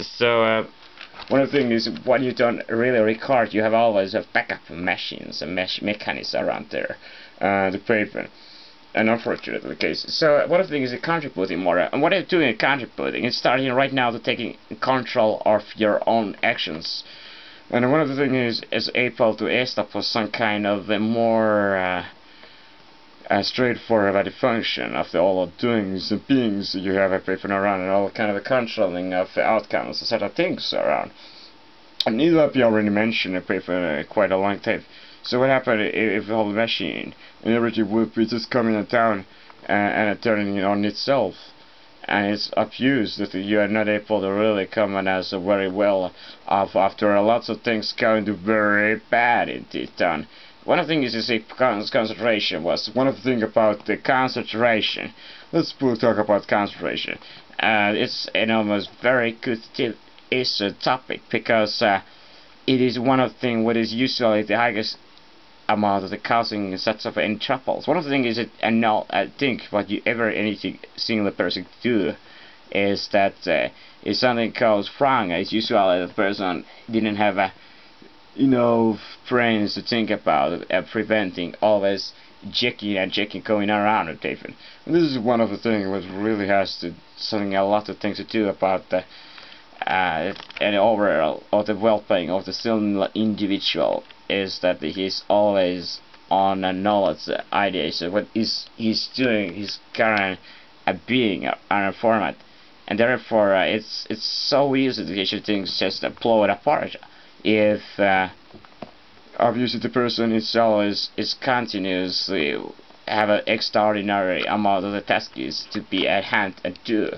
So, uh, one of the things is when you don't really record, you have always have backup machines and mesh mechanisms around there uh, to prevent an unfortunate case. So one of the things is contributing more, and what I'm doing is contributing. It's starting right now to taking control of your own actions. And one of the things is, is able to establish some kind of a more uh, a straightforward function of the all of doings and beings you have everything around and all kind of controlling of the outcomes and set of things around. And been already mentioned for uh, quite a long time. So what happened if the whole machine and everything would be just coming down and, and turning it on itself? and it's abused that you are not able to really come on as very well of after lots of things going to very bad indeed done. One of the things is the concentration was one of the things about the concentration. Let's talk about concentration. Uh, it's an almost very good tip is a topic because uh, it is one of the things what is usually the highest amount of the causing sets of any troubles. One of the things is that and now I think what you ever anything single person do is that uh, if something goes wrong, it's usually the person didn't have a you know, brains to think about uh, preventing always jacking and jacking going around with David. And this is one of the things which really has to something a lot of things to do about the uh, and overall of the well-being of the single individual is that he's always on a knowledge ideas of what is he's doing his current uh, being uh, on a format. And therefore uh, it's it's so easy to get things just uh, blow it apart. If uh, obviously the person itself is, is continuously have an extraordinary amount of the tasks to be at hand and do.